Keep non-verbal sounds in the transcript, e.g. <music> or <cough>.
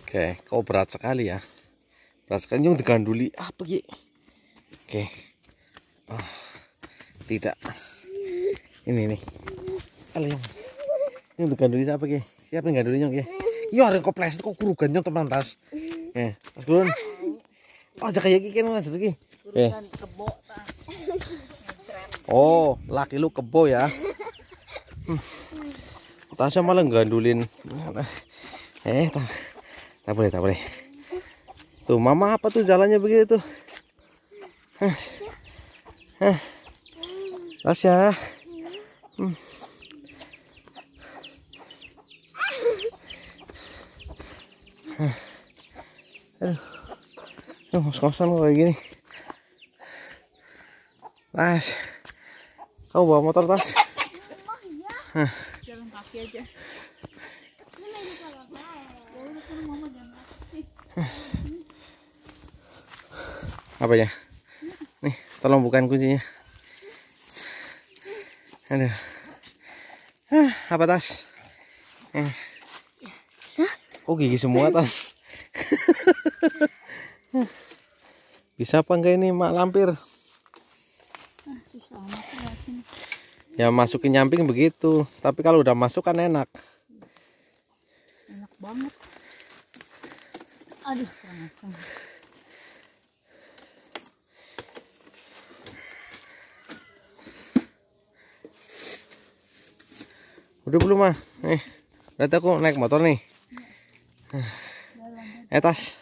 Oke, kau berat sekali ya. Berat sekali yang diganduli apa Ki? Oke. Oh, tidak. Ini nih. Kalau yang yang diganduli siapa Ki? Siapa yang gandulinya Ki? Iya, ada kau plastik kok kurugan yang teman tas. Eh, Mas Gulun. Oh, aja kayak Ki kan aja Ki. Eh. Oh, laki lu kebo ya. Hmm. Tasnya malah gandulin. Eh, tak, tak boleh, tak boleh. Tuh, mama apa tuh jalannya begitu? Hah. Hah. Tasya. Hmm. Hah. Aduh. Aduh, ngos-ngosan kayak gini. Tas. Kau bawa motor tas? Jalan kaki aja. Ya udah suruh mama jalan kaki. Apa ya? Nih, tolong bukain kuncinya. Aduh. Ah, apa tas? Eh. Oh gigi semua tas. <laughs> Bisa apa enggak ini mak lampir? Ah. Ya masukin nyamping begitu. Tapi kalau udah masuk kan enak. Enak banget. Aduh, kurang. Udah belum mah? Eh, berarti aku naik motor nih. Eh tas.